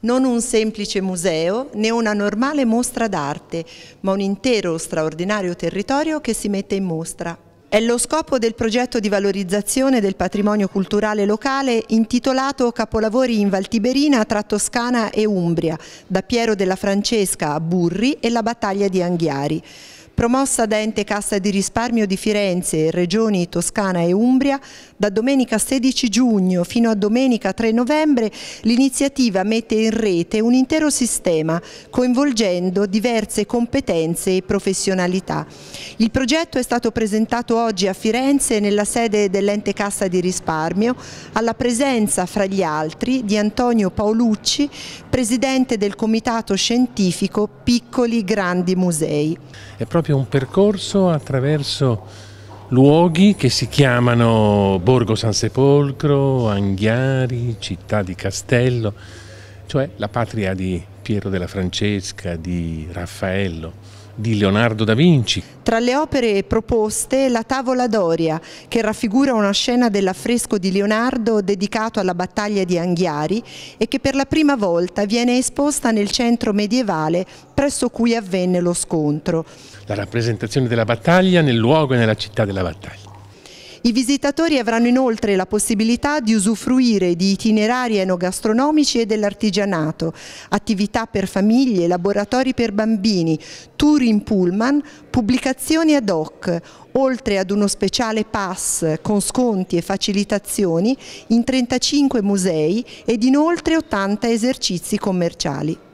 Non un semplice museo né una normale mostra d'arte, ma un intero straordinario territorio che si mette in mostra. È lo scopo del progetto di valorizzazione del patrimonio culturale locale intitolato Capolavori in Valtiberina tra Toscana e Umbria, da Piero della Francesca a Burri e la battaglia di Anghiari promossa da Ente Cassa di Risparmio di Firenze Regioni Toscana e Umbria, da domenica 16 giugno fino a domenica 3 novembre l'iniziativa mette in rete un intero sistema coinvolgendo diverse competenze e professionalità. Il progetto è stato presentato oggi a Firenze nella sede dell'Ente Cassa di Risparmio alla presenza fra gli altri di Antonio Paolucci, presidente del Comitato Scientifico Piccoli Grandi Musei. È proprio un percorso attraverso luoghi che si chiamano Borgo San Sepolcro, Anghiari, Città di Castello, cioè la patria di Piero della Francesca, di Raffaello di Leonardo da Vinci. Tra le opere proposte la Tavola Doria, che raffigura una scena dell'affresco di Leonardo dedicato alla battaglia di Anghiari e che per la prima volta viene esposta nel centro medievale presso cui avvenne lo scontro. La rappresentazione della battaglia nel luogo e nella città della battaglia. I visitatori avranno inoltre la possibilità di usufruire di itinerari enogastronomici e dell'artigianato, attività per famiglie, laboratori per bambini, tour in pullman, pubblicazioni ad hoc, oltre ad uno speciale pass con sconti e facilitazioni in 35 musei ed in oltre 80 esercizi commerciali.